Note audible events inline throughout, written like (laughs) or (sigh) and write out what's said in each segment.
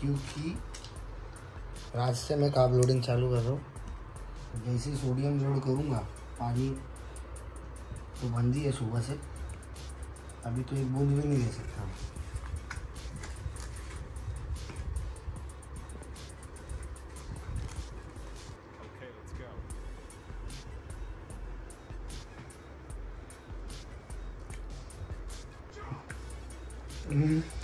क्योंकि रात से मैं काब लोडिंग चालू कर रहा हूँ। जैसे सोडियम लोड करूँगा पानी तो बंद ही है सुबह से। अभी तो एक बूंद भी नहीं दे सकता go.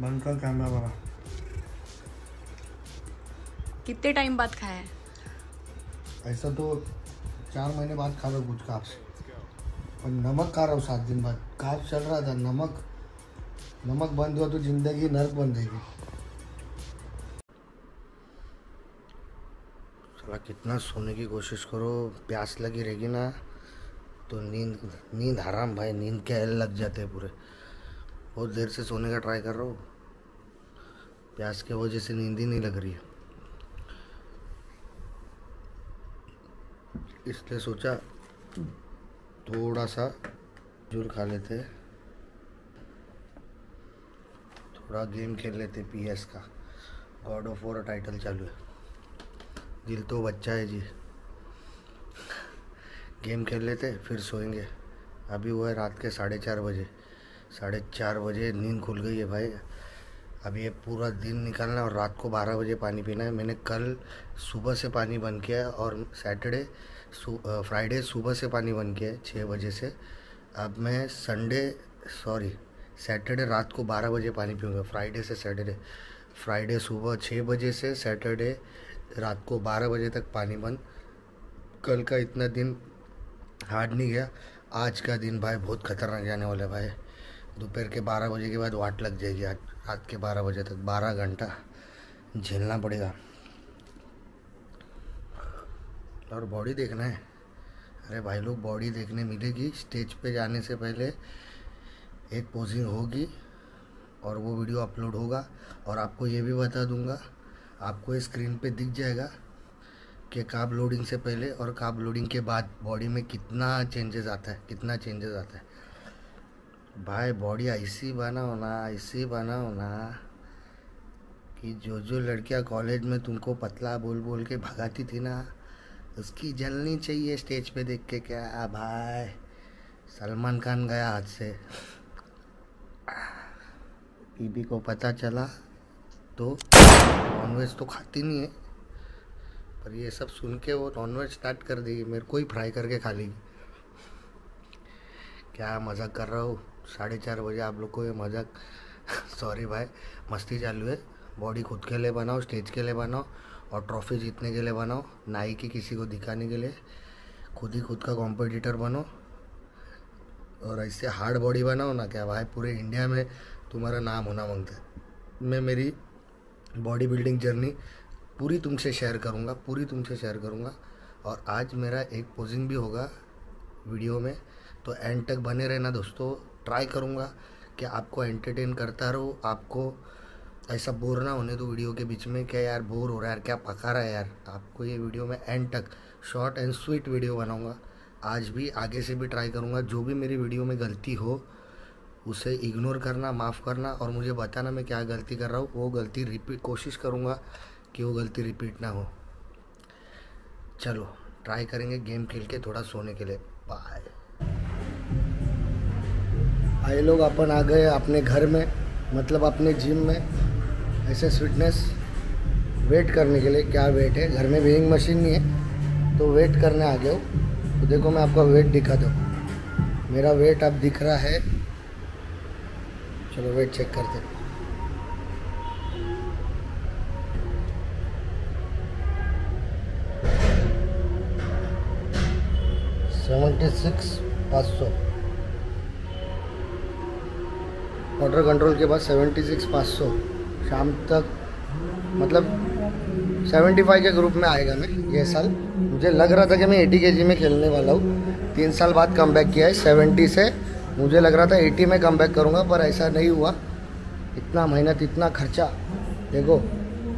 बंद कर कैमरा बड़ा कितने टाइम बाद खाया है? ऐसा तो चार महीने बाद खा रहा हूँ कुछ काप्स और नमक खा रहा हूँ सात दिन बाद। काप चल रहा था नमक। नमक बंद हुआ तो ज़िंदगी नर्क बन जाएगी। साला कितना सोने की कोशिश करो प्यास लगी रहेगी ना तो नींद नींद हराम भाई नींद के लग जाते हैं पूरे। बहुत देर से सोने का ट्राई कर रहा हूँ। प्यास के वजह से नींद ही नहीं लग रही है। इसलिए सोचा थोड़ा सा जूर खा लेते थोड़ा गेम खेल लेते पी एस का। गॉड ऑफ़ वॉर टाइटल चालू है। दिल तो बच्चा है जी। गेम खेल लेते फिर सोएँगे। अभी वो है रात के साढ़े चार बजे। साढ़े चार बजे नींद खुल गई है भाई। अब ये पूरा दिन निकालना है और रात को बारह बजे पानी पीना है। मैंने कल सुबह से पानी बंद किया है और सैटरडे फ्राइडे सुबह से पानी बंद किया है छः बजे से। अब मैं संडे, सॉरी, सैटरडे रात को बारह बजे पानी पीऊँगा, फ्राइडे से सैटरडे। फ्राइडे सुबह छः बजे से सैटरडे रात को बारह बजे तक पानी बंद। कल का इतना दिन हार्ड नहीं गया। आज का दिन भाई बहुत खतरनाक जाने वाला है भाई। दोपहर के बारह बजे के बाद वाट लग जाएगी। आज रात के बारह बजे तक बारह घंटा झेलना पड़ेगा। और बॉडी देखना है। अरे भाई लोग, बॉडी देखने मिलेगी। स्टेज पे जाने से पहले एक पोजिंग होगी और वो वीडियो अपलोड होगा। और आपको ये भी बता दूँगा, आपको स्क्रीन पे दिख जाएगा कि काब लोडिंग से पहले और काब लोडिंग के बाद बॉडी में कितना चेंजेस आता है, कितना चेंजेस आता है। भाई बॉडी ऐसी बनाओ ना, ऐसी बनाओ ना कि जो जो लड़कियाँ कॉलेज में तुमको पतला बोल बोल के भगाती थी ना, उसकी जलनी चाहिए स्टेज पे देख के क्या? भाई, सलमान खान गया हाथ से। बीबी को पता चला तो नॉनवेज तो खाती नहीं है, पर ये सब सुन के वो नॉनवेज स्टार्ट कर देगी मेरे को ही फ्राई करके खा लेगी क्या मज़ाक कर रहा हूँ? साढ़े चार बजे आप लोग को ये मज़ाक। (laughs) सॉरी भाई, मस्ती चालू है। बॉडी खुद के लिए बनाओ स्टेज के लिए बनाओ, और ट्रॉफी जीतने के लिए बनाओ नाई की किसी को दिखाने के लिए। खुद ही खुद का कॉम्पिटिटर बनो, और ऐसे हार्ड बॉडी बनाओ ना क्या भाई, पूरे इंडिया में तुम्हारा नाम होना माँगता। है मैं मेरी बॉडी बिल्डिंग जर्नी पूरी तुमसे शेयर करूँगा, पूरी तुमसे शेयर करूँगा, और आज मेरा एक पोजिंग भी होगा वीडियो में। तो एंड तक बने रहना दोस्तों। ट्राई करूँगा कि आपको एंटरटेन करता रहो, आपको ऐसा बोर ना होने दो वीडियो के बीच में क्या यार बोर हो रहा है यार, क्या पका रहा है यार। आपको ये वीडियो में एंड तक शॉर्ट एंड स्वीट वीडियो बनाऊँगा। आज भी आगे से भी ट्राई करूँगा। जो भी मेरी वीडियो में गलती हो, उसे इग्नोर करना, माफ़ करना और मुझे बताना मैं क्या गलती कर रहा हूँ, वो गलती रिपीट कोशिश करूँगा कि वो गलती रिपीट ना हो। चलो ट्राई करेंगे गेम खेल के थोड़ा सोने के लिए। बाय आए लोग अपन आ गए अपने घर में मतलब अपने जिम में, ऐसे फिटनेस वेट करने के लिए। क्या वेट है? घर में वेइंग मशीन नहीं है तो वेट करने आ गए हो। तो देखो मैं आपका वेट दिखा दूँ। मेरा वेट अब दिख रहा है। चलो वेट चेक करते हैं। सेवेंटी सिक्स पाँच सौ। वाटर कंट्रोल के बाद सेवेंटी सिक्स पाँच सौ। शाम तक मतलब सेवेंटी फाइव के ग्रुप में आएगा मैं ये साल। मुझे लग रहा था कि मैं एटी के में खेलने वाला हूँ। तीन साल बाद कम बैक किया है सेवेंटी से। मुझे लग रहा था एटी में कम बैक करूँगा, पर ऐसा नहीं हुआ। इतना मेहनत, इतना खर्चा। देखो,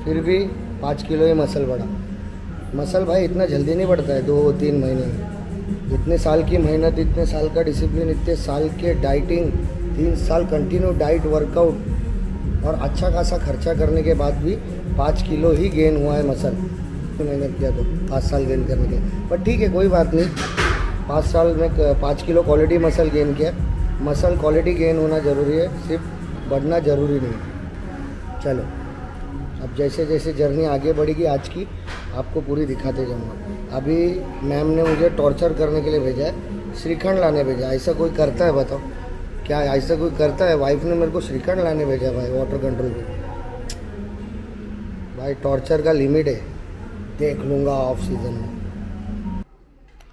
फिर भी पाँच किलो ही मसल बढ़ा। मसल भाई इतना जल्दी नहीं बढ़ता है, दो, तीन महीने में। इतने साल की मेहनत, इतने साल का डिसिप्लिन इतने साल के डाइटिंग तीन साल कंटिन्यू डाइट वर्कआउट और अच्छा खासा खर्चा करने के बाद भी पाँच किलो ही गेन हुआ है मसल। मेहनत किया तो पाँच साल गेन करने के। पर ठीक है, कोई बात नहीं। पाँच साल में पाँच किलो क्वालिटी मसल गेन किया। मसल क्वालिटी गेन होना ज़रूरी है, सिर्फ़ बढ़ना ज़रूरी नहीं। चलो, अब जैसे जैसे जर्नी आगे बढ़ेगी आज की, आपको पूरी दिखाते जाऊँगा। अभी मैम ने मुझे टॉर्चर करने के लिए भेजा है, श्रीखंड लाने भेजा ऐसा कोई करता है बताओ। क्या ऐसा कोई करता है? वाइफ ने मेरे को श्रीखंड लाने भेजा भाई वाटर कंट्रोल पे। भाई टॉर्चर का लिमिट है। देख लूँगा ऑफ़ सीज़न में।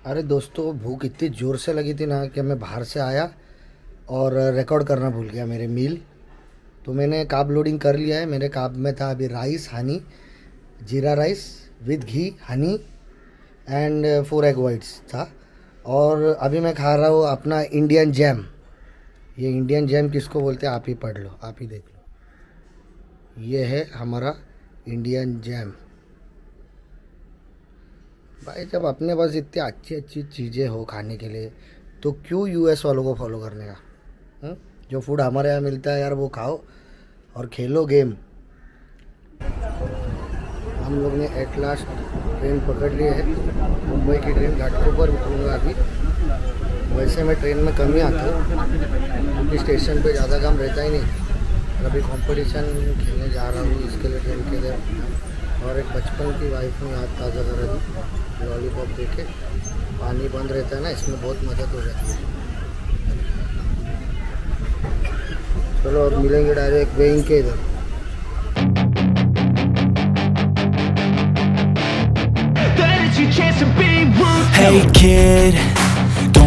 अरे दोस्तों, भूख इतनी ज़ोर से लगी थी ना कि मैं बाहर से आया और रिकॉर्ड करना भूल गया मेरे मील तो मैंने काब लोडिंग कर लिया है। मेरे काब में था अभी rice honey jeera rice with ghee honey and four egg whites था। और अभी मैं खा रहा हूँ अपना इंडियन जैम ये इंडियन जैम किसको बोलते हैं? आप ही पढ़ लो, आप ही देख लो। ये है हमारा इंडियन जैम भाई, जब अपने पास इतनी अच्छी अच्छी चीज़ें हो खाने के लिए तो क्यों यूएस वालों को फॉलो करने का? हम्म? जो फ़ूड हमारे यहाँ मिलता है यार, वो खाओ और खेलो गेम हम लोग ने एट लास्ट ट्रेन पकड़ ली है, मुंबई की ट्रेन घाटकोपर उतरूँगा अभी। वैसे मैं ट्रेन में कम ही आता हूँ। क्योंकि स्टेशन पे ज़्यादा काम रहता ही नहीं। और अभी कंपटीशन खेलने जा रहा हूँ इसके लिए ट्रेन के लिए। और एक बचपन की वाइफ ने याद ताज़ा कर दी लॉलीपॉप देखे पानी बंद रहता है ना इसमें बहुत मदद हो जाती है। चलो अब मिलेंगे डायरेक्ट वेइंग के इधर। Hey kid,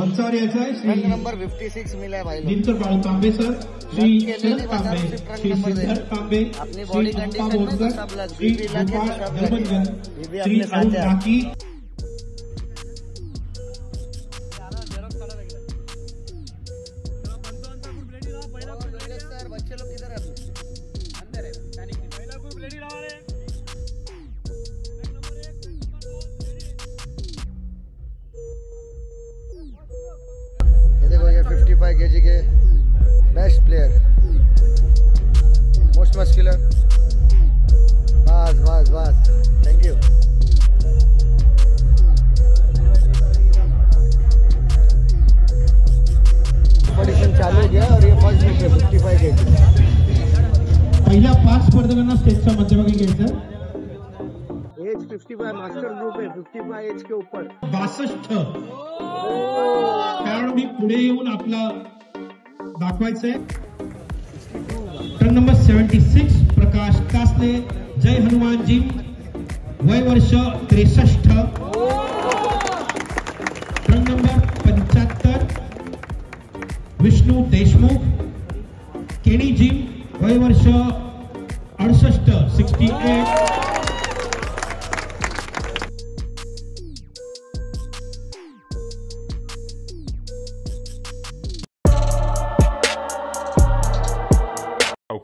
याचा आहे श्री नंबर 56 मिला है भाई दिनकर बाळू तांबे सर श्री शरद तांबे श्री सिद्धार्थ तांबे अपनी श्री में तो बोरकर श्री गोपाल धर्मंजन श्री अरुण साथ एज मास्टर ग्रुप है फिफ्टी फाय एज के ऊपर। बासष्ट. कारण मी पुढे येऊन आपला दाखवायचंय turn number seventy six Prakash Kasle जय हनुमानजी वय वर्ष त्रेसष्ट. टर्न नंबर पंच्याहत्तर विष्णू देशमुख केणी जिम वय वर्ष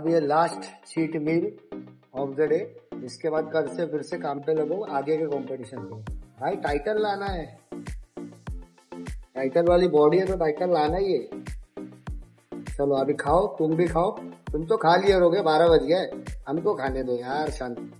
अब ये last cheat meal of the day इसके बाद कल से फिर से काम पे लगो, आगे के कंपटीशन को भाई टाइटल लाना है। टाइटल वाली बॉडी है तो टाइटल लाना ही है। चलो, अभी खाओ, तुम भी खाओ। तुम तो खा लिए रहोगे बारह बज गए। हमको खाने दो यार, शांति।